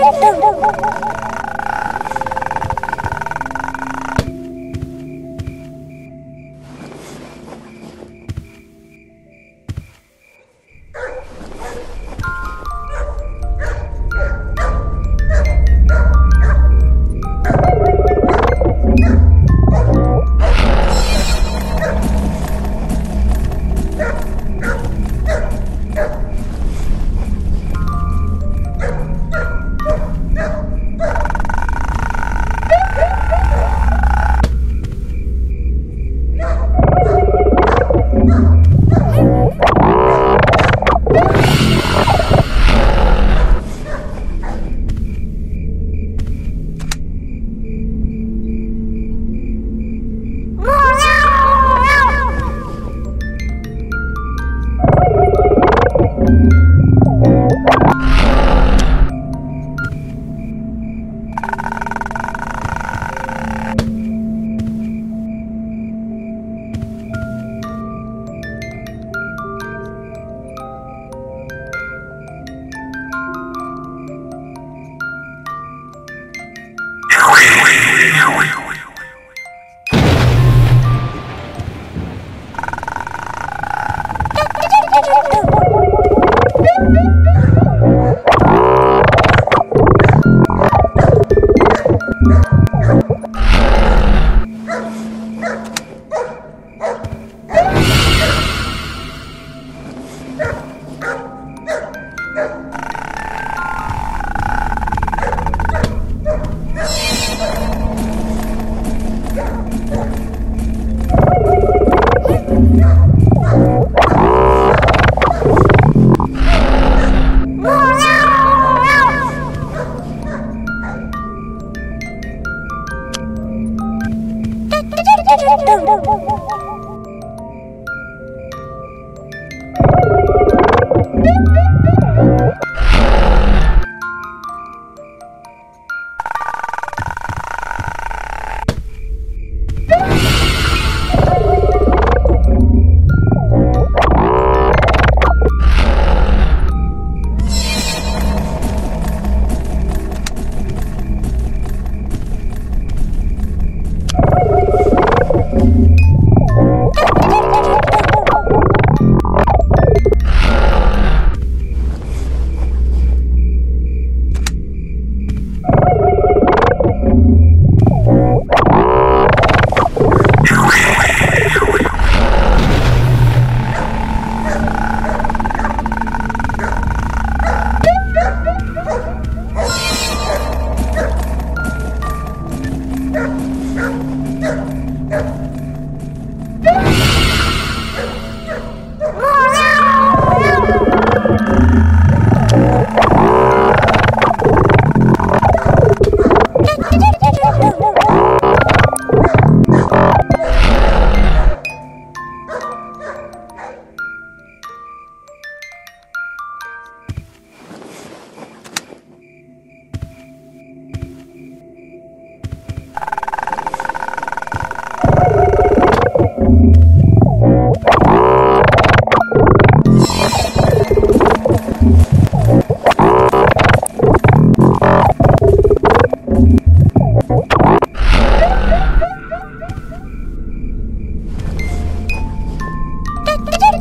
you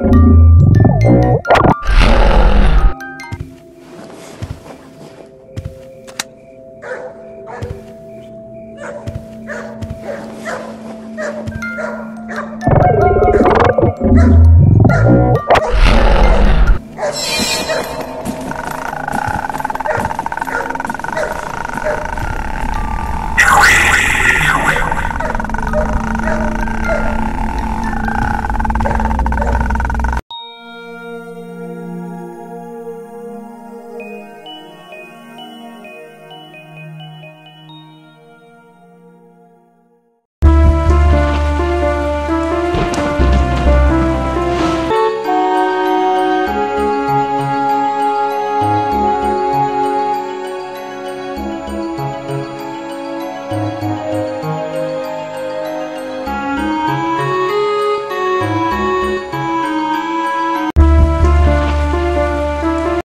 No!